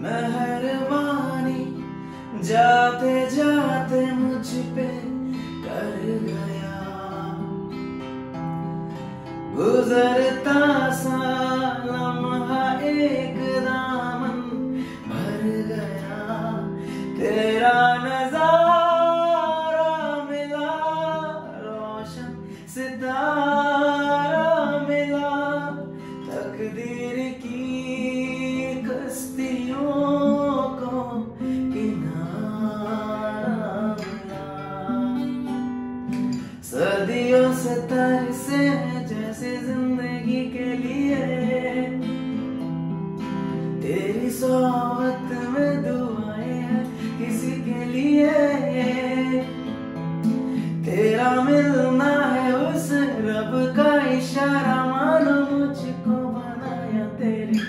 मेहरबानी, जाते जाते मुझ पे कर गया। गुजरता सा एक दामन भर गया। तेरा नज़ारा मिला, रोशन सितारा मिला। तकदीर सदियों से तरसे जैसे ज़िंदगी के लिए। तेरी सोहबत में दुआएँ हैं किसी के लिए। तेरा मिलना है उस रब का इशारा, मानो मुझको बनाया तेरे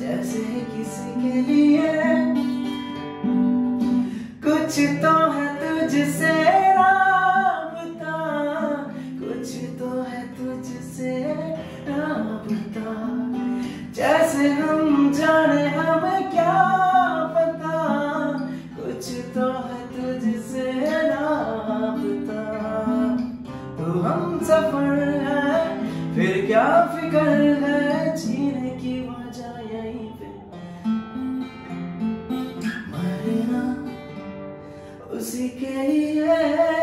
जैसे किसी के लिए। कुछ तो है तुझसे कुछ तो है तुझसे राबता। जैसे हम जाने हमें क्या पता? कुछ तो है तुझसे राबता। तू हम सफ़र है, फिर क्या फ़िक्र है? जीने की वजह यहीं पे। मरना उसी के लिए